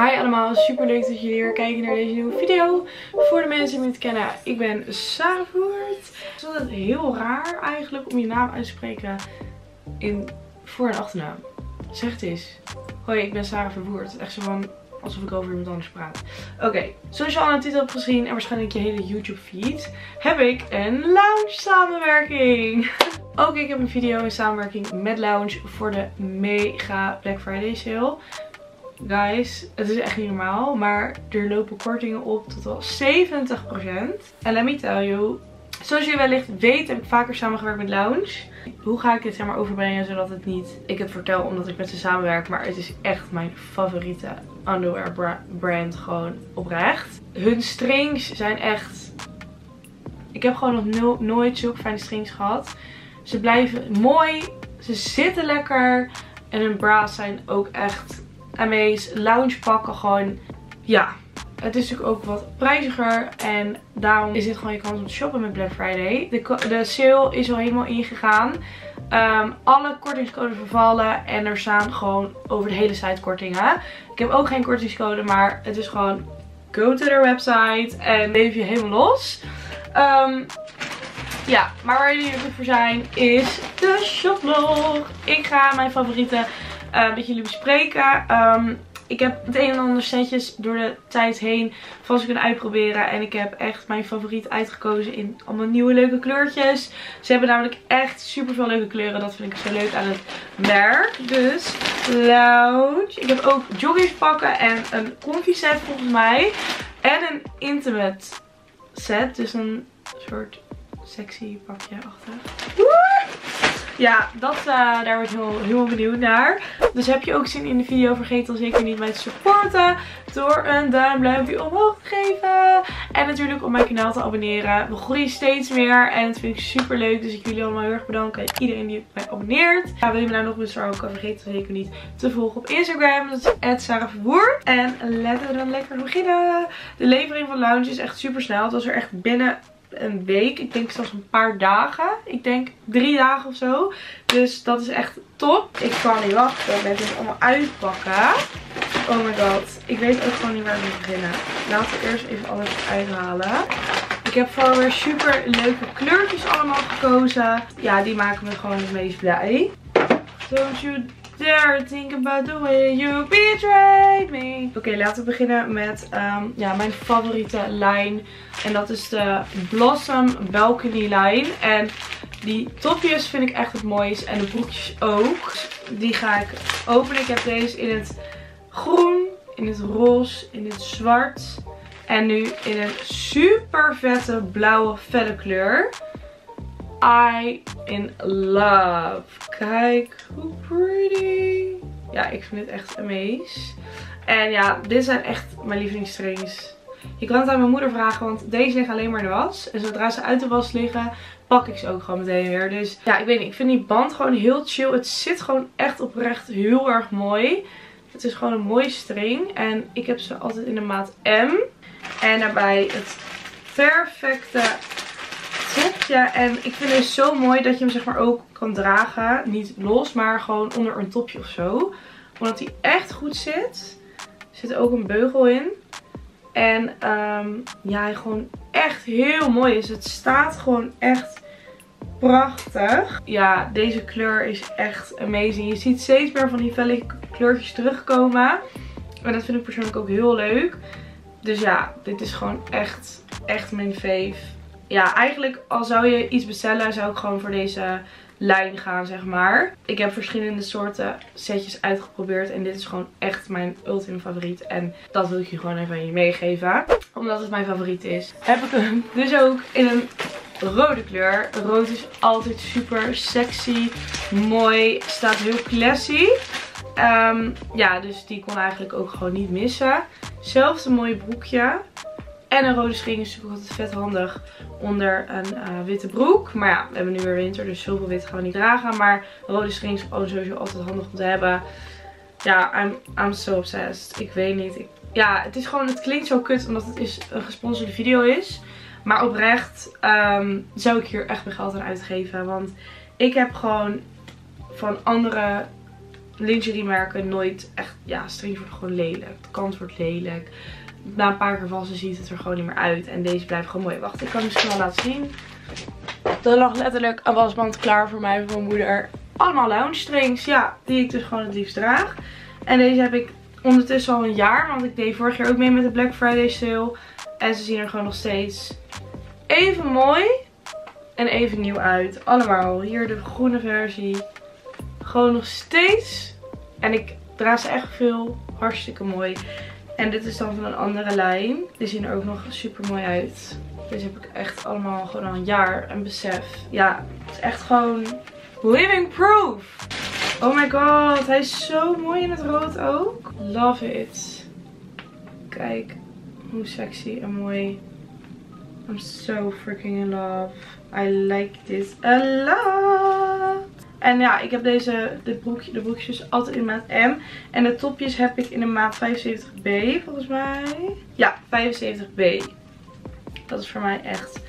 Hi allemaal, super leuk dat jullie weer kijken naar deze nieuwe video. Voor de mensen die me niet kennen, ik ben Sarah Voert. Het is altijd heel raar eigenlijk om je naam uit te spreken in voor- en achternaam. Zeg het eens. Hoi, ik ben Sarah Verwoerd. Echt zo van alsof ik over iemand anders praat. Oké, zoals je al aan de titel hebt gezien en waarschijnlijk je hele YouTube feed, heb ik een lounge samenwerking. Ook ik heb een video in samenwerking met Lounge voor de mega Black Friday sale. Guys, het is echt niet normaal, maar er lopen kortingen op tot wel 70%. En let me tell you, zoals jullie wellicht weten heb ik vaker samengewerkt met Lounge. Hoe ga ik dit zeg maar overbrengen zodat het niet ik het vertel omdat ik met ze samenwerk, maar het is echt mijn favoriete underwear brand gewoon oprecht. Hun strings zijn echt... Ik heb gewoon nog nooit zulke fijne strings gehad. Ze blijven mooi, ze zitten lekker en hun bras zijn ook echt amazing. Lounge pakken gewoon, ja, het is natuurlijk ook wat prijziger. En daarom is dit gewoon je kans om te shoppen met Black Friday. De, de sale is al helemaal ingegaan. Um, alle kortingscodes vervallen. En er staan gewoon over de hele site kortingen. Ik heb ook geen kortingscode. Maar het is gewoon go to their website. En leef je helemaal los. Um, ja, maar waar jullie voor zijn is de shoplog. Ik ga mijn favorieten uh, met jullie bespreken. Um, ik heb het een en ander setjes door de tijd heen vast kunnen uitproberen. En ik heb echt mijn favoriet uitgekozen in allemaal nieuwe leuke kleurtjes. Ze hebben namelijk echt super veel leuke kleuren. Dat vind ik zo leuk aan het merk. Dus Lounge. Ik heb ook joggingspakken en een comfy set volgens mij. En een intimate set. Dus een soort sexy pakje achter. Ja, dat, uh, daar word ik heel, heel benieuwd naar. Dus heb je ook zin in de video, vergeet dan zeker niet mij te supporten. Door een duim, duimpje omhoog te geven. En natuurlijk om mijn kanaal te abonneren. We groeien steeds meer en dat vind ik super leuk. Dus ik wil jullie allemaal heel erg bedanken. Iedereen die mij abonneert. Ja, wil je me nou nog eens ook vergeet dan zeker niet te volgen op Instagram. Dat is @sarahverwoerd. En laten we dan lekker beginnen. De levering van Lounge is echt super snel. Het was er echt binnen een week. Ik denk zelfs een paar dagen. Ik denk drie dagen of zo. Dus dat is echt top. Ik kan niet wachten met dit allemaal uitpakken. Oh my god. Ik weet ook gewoon niet waar ik moet beginnen. Laten we eerst even alles uithalen. Ik heb voor weer super leuke kleurtjes allemaal gekozen. Ja, die maken me gewoon het meest blij. Don't you dare think about the way you betrayed me. Oké, laten we beginnen met um, ja, mijn favoriete lijn. En dat is de Blossom Balcony lijn. En die topjes vind ik echt het mooist. En de broekjes ook. Die ga ik openen. Ik heb deze in het groen, in het roze, in het zwart. En nu in een super vette blauwe felle kleur. I in love. Kijk hoe pretty. Ja, ik vind het echt amazing. En ja, dit zijn echt mijn lievelingsstrings. Je kan het aan mijn moeder vragen, want deze liggen alleen maar in de was. En zodra ze uit de was liggen, pak ik ze ook gewoon meteen weer. Dus ja, ik weet niet. Ik vind die band gewoon heel chill. Het zit gewoon echt oprecht heel erg mooi. Het is gewoon een mooie string. En ik heb ze altijd in de maat M. En daarbij het perfecte topje. En ik vind het zo mooi dat je hem zeg maar ook kan dragen. Niet los, maar gewoon onder een topje of zo. Omdat hij echt goed zit. Er zit ook een beugel in. En um, ja, hij gewoon echt heel mooi is. Het staat gewoon echt prachtig. Ja, deze kleur is echt amazing. Je ziet steeds meer van die felle kleurtjes terugkomen. En dat vind ik persoonlijk ook heel leuk. Dus ja, dit is gewoon echt, echt mijn fave. Ja, eigenlijk al zou je iets bestellen, zou ik gewoon voor deze lijn gaan, zeg maar. Ik heb verschillende soorten setjes uitgeprobeerd. En dit is gewoon echt mijn ultieme favoriet. En dat wil ik je gewoon even aan je meegeven. Omdat het mijn favoriet is. Heb ik hem dus ook in een rode kleur. Rood is altijd super sexy, mooi, staat heel classy. Um, ja, dus die kon eigenlijk ook gewoon niet missen. Zelfs een mooie broekje. En een rode string is natuurlijk altijd vet handig onder een uh, witte broek. Maar ja, we hebben nu weer winter, dus zoveel wit gaan we niet dragen. Maar een rode string is gewoon sowieso altijd handig om te hebben. Ja, I'm, I'm so obsessed. Ik weet niet. Ik, ja, het is gewoon, het klinkt zo kut omdat het is een gesponsorde video is. Maar oprecht um, zou ik hier echt mijn geld aan uitgeven. Want ik heb gewoon van andere lingerie merken nooit echt, ja, strings wordt gewoon lelijk. De kant wordt lelijk. Na een paar keer wassen ziet het er gewoon niet meer uit. En deze blijft gewoon mooi. Wacht, ik kan het misschien laten zien. Er lag letterlijk een wasband klaar voor mij van mijn moeder. Allemaal lounge strings, ja, die ik dus gewoon het liefst draag. En deze heb ik ondertussen al een jaar, want ik deed vorig jaar ook mee met de Black Friday sale. En ze zien er gewoon nog steeds even mooi en even nieuw uit. Allemaal. Hier de groene versie. Gewoon nog steeds. En ik draag ze echt veel. Hartstikke mooi. En dit is dan van een andere lijn. Die zien er ook nog super mooi uit. Deze heb ik echt allemaal gewoon al een jaar. En besef. Ja, het is echt gewoon living proof. Oh my god. Hij is zo mooi in het rood ook. Love it. Kijk hoe sexy en mooi. I'm so freaking in love. I like this a lot. En ja, ik heb deze, dit broekje, de broekjes altijd in maat M. En de topjes heb ik in de maat 75B volgens mij. Ja, 75B. Dat is voor mij echt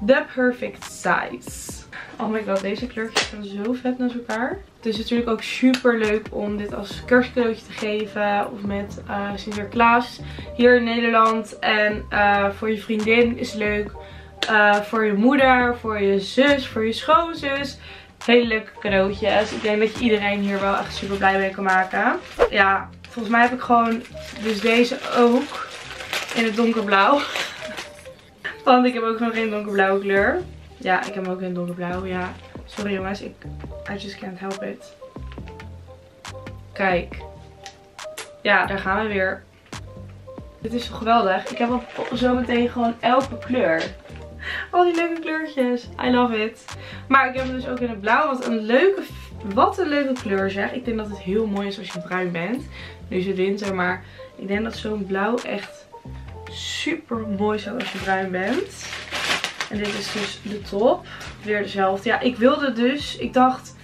de perfect size. Oh my god, deze kleurtjes zijn zo vet naar elkaar. Het is natuurlijk ook super leuk om dit als kerstcadeautje te geven. Of met uh, Sinterklaas hier in Nederland. En uh, voor je vriendin is leuk. Uh, voor je moeder, voor je zus, voor je schoonzus. Hele leuke cadeautjes. Ik denk dat je iedereen hier wel echt super blij mee kan maken. Ja, volgens mij heb ik gewoon dus deze ook in het donkerblauw. Want ik heb ook nog geen donkerblauwe kleur. Ja, ik heb hem ook in donkerblauw. Ja, sorry jongens. Ik, I just can't help it. Kijk. Ja, daar gaan we weer. Dit is geweldig. Ik heb al zo meteen gewoon elke kleur. Al die leuke kleurtjes. I love it. Maar ik heb hem dus ook in het blauw. Wat een leuke, wat een leuke kleur zeg. Ik denk dat het heel mooi is als je bruin bent. Nu is het winter, maar ik denk dat zo'n blauw echt super mooi is als je bruin bent. En dit is dus de top. Weer dezelfde. Ja, ik wilde dus, ik dacht,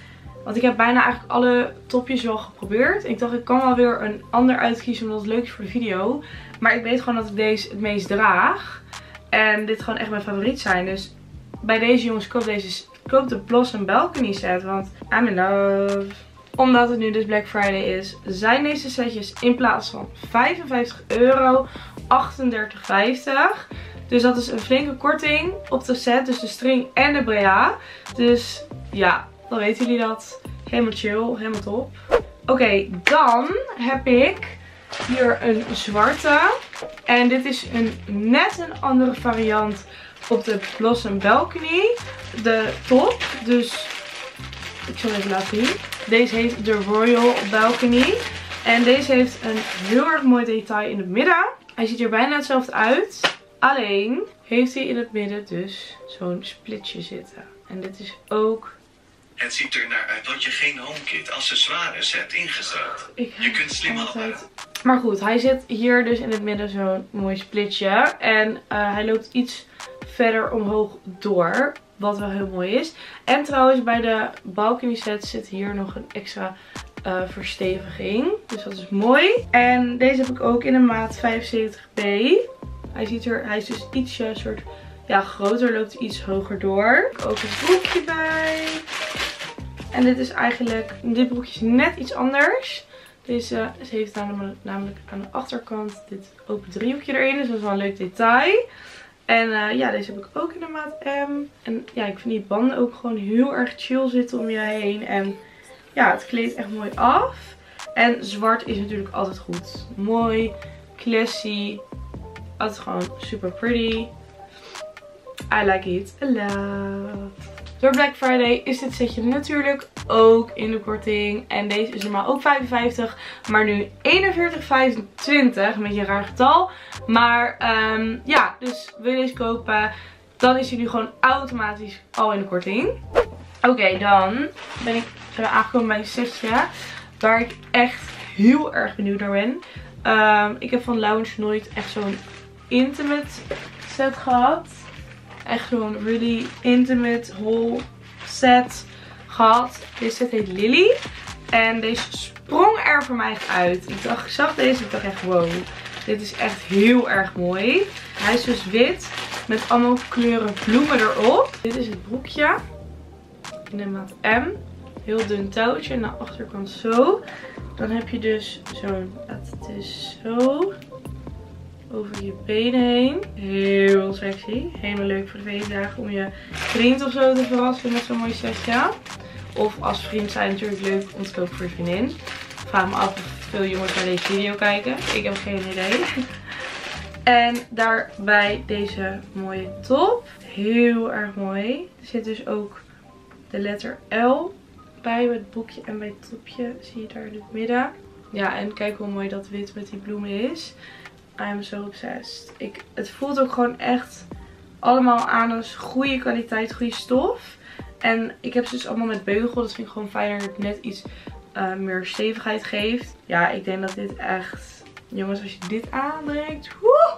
want ik heb bijna eigenlijk alle topjes wel geprobeerd. Ik dacht, ik kan wel weer een ander uitkiezen omdat het leuk is voor de video. Maar ik weet gewoon dat ik deze het meest draag. En dit gewoon echt mijn favoriet zijn. Dus bij deze jongens koop, deze, koop de Blossom Balcony set. Want I'm in love. Omdat het nu dus Black Friday is, zijn deze setjes in plaats van 55 euro 38,50. Dus dat is een flinke korting op de set. Dus de string en de brea. Dus ja, dan weten jullie dat. Helemaal chill, helemaal top. Oké, dan heb ik hier een zwarte. En dit is een net een andere variant op de Blossom Balcony. De top. Dus ik zal even laten zien. Deze heet de Royal Balcony. En deze heeft een heel erg mooi detail in het midden. Hij ziet er bijna hetzelfde uit. Alleen heeft hij in het midden dus zo'n splitje zitten. En dit is ook... Het ziet er naar uit dat je geen HomeKit accessoires hebt ingesteld. Je kunt slim altijd... Maar goed, hij zit hier dus in het midden zo'n mooi splitje. En uh, hij loopt iets verder omhoog door. Wat wel heel mooi is. En trouwens bij de balcony set zit hier nog een extra uh, versteviging. Dus dat is mooi. En deze heb ik ook in een maat 75B. Hij, ziet er, hij is dus ietsje soort ja, groter, loopt iets hoger door. Ook een broekje bij. En dit is eigenlijk, dit broekje is net iets anders. Deze ze heeft namelijk aan de achterkant dit open driehoekje erin. Dus dat is wel een leuk detail. En uh, ja, deze heb ik ook in de maat M. En ja, ik vind die banden ook gewoon heel erg chill zitten om je heen. En ja, het kleedt echt mooi af. En zwart is natuurlijk altijd goed. Mooi, classy, altijd gewoon super pretty. I like it a lot. Door Black Friday is dit setje natuurlijk ook in de korting. En deze is normaal ook 55. Maar nu 41,25. Een beetje een raar getal. Maar um, ja, dus wil je deze kopen. Dan is hij nu gewoon automatisch al in de korting. Oké, dan ben ik aangekomen bij een setje. Waar ik echt heel erg benieuwd naar ben. Um, ik heb van Lounge nooit echt zo'n intimate set gehad. Echt zo'n really intimate whole set gehad. Deze set heet Lily. En deze sprong er voor mij uit. Ik, dacht, zag deze ik dacht echt wow. Dit is echt heel erg mooi. Hij is dus wit met allemaal kleuren bloemen erop. Dit is het broekje. In de maat M. Heel dun touwtje. En de achterkant zo. Dan heb je dus zo'n, het is zo over je benen heen. Heel sexy. Helemaal leuk voor de feestdagen om je vriend of zo te verrassen met zo'n mooi setje. Of als vriend zijn natuurlijk leuk om te kopen voor je vriendin. Vraag me af of veel jongens naar deze video kijken. Ik heb geen idee. En daarbij deze mooie top. Heel erg mooi. Er zit dus ook de letter L bij het boekje en bij het topje. Zie je daar in het midden. Ja, en kijk hoe mooi dat wit met die bloemen is. I am so obsessed. Ik, het voelt ook gewoon echt allemaal aan als goede kwaliteit, goede stof. En ik heb ze dus allemaal met beugel. Dat vind ik gewoon fijner dat het net iets uh, meer stevigheid geeft. Ja, ik denk dat dit echt... Jongens, als je dit aanbrengt... Woe,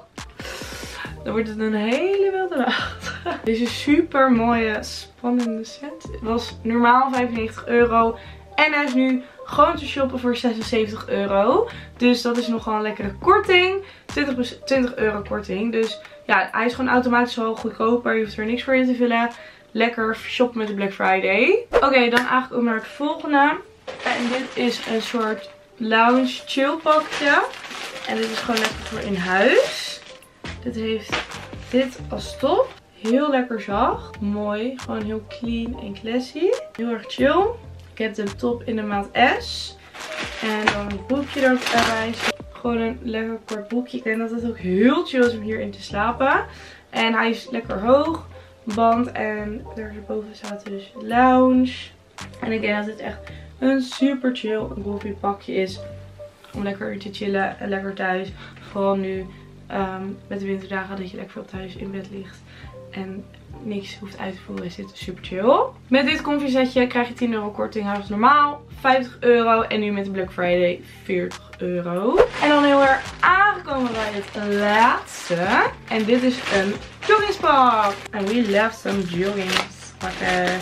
dan wordt het een hele wilde nacht. Deze super mooie spannende set. Het was normaal 95 euro. En hij is nu gewoon te shoppen voor 76 euro. Dus dat is nogal een lekkere korting. 20, 20 euro korting. Dus ja, hij is gewoon automatisch wel goedkoper. Je hoeft er niks voor in te vullen. Lekker shoppen met de Black Friday. Oké, dan eigenlijk ook naar het volgende. En dit is een soort lounge chill pakje. En dit is gewoon lekker voor in huis. Dit heeft dit als top. Heel lekker zacht. Mooi. Gewoon heel clean en classy. Heel erg chill. Heb de top in de maat S. En dan een boekje erbij. Gewoon een lekker kort boekje. Ik denk dat het ook heel chill is om hierin te slapen. En hij is lekker hoog. Band. En daarboven staat dus lounge. En ik denk dat dit echt een super chill en pakje is. Om lekker te chillen en lekker thuis. Vooral nu ehm, met de winterdagen dat je lekker veel thuis in bed ligt. En niks hoeft uit te voeren is dit super chill. Met dit setje krijg je 10 euro korting. Was normaal 50 euro. En nu met de Black Friday 40 euro. En dan heel erg aangekomen bij het laatste. En dit is een joggingspak. En we love some joggingspakken.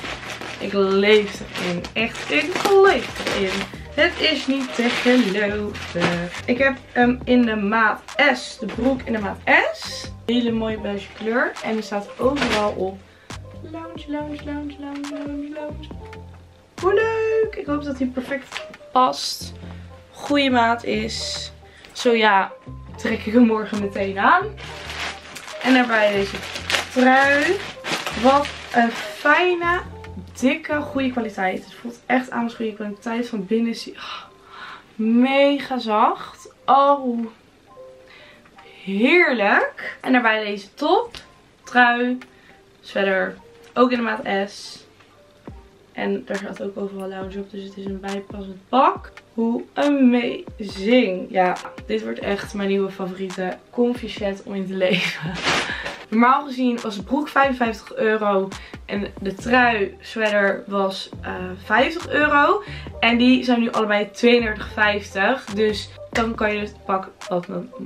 Ik leef erin. Echt, ik leef erin. Het is niet te geloven. Ik heb hem in de maat S. De broek in de maat S. Hele mooie beige kleur. En er staat overal op. Lounge, lounge, lounge, lounge, lounge. Hoe leuk. Ik hoop dat hij perfect past. Goede maat is. Zo ja, trek ik hem morgen meteen aan. En daarbij deze trui. Wat een fijne dikke, goede kwaliteit. Het voelt echt aan als goede kwaliteit. Van binnen is oh, mega zacht. Oh, heerlijk. En daarbij deze top, trui, sweater, ook in de maat S. En daar staat ook overal lounge op, dus het is een bijpassend pak. Hoe amazing. Ja, dit wordt echt mijn nieuwe favoriete comfy set om in te leven. Normaal gezien was de broek 55 euro en de trui sweater was uh, eh, 50 euro. En die zijn nu allebei 32,50. Dus dan kan je het pak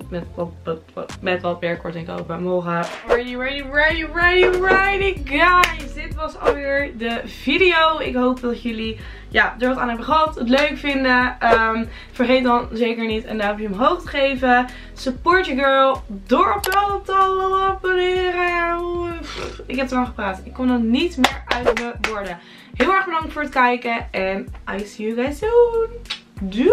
met, wat, met wat meer korting kopen. Morgen. Ready, ready, ready, ready, ready guys. Was alweer de video. Ik hoop dat jullie ja, er wat aan hebben gehad. Het leuk vinden. Um, vergeet dan zeker niet een duimpje omhoog te geven. Support your girl door op te abonneren. Ik heb te lang gepraat. Ik kon er niet meer uit mijn woorden. Heel erg bedankt voor het kijken. En I see you guys soon. Doei!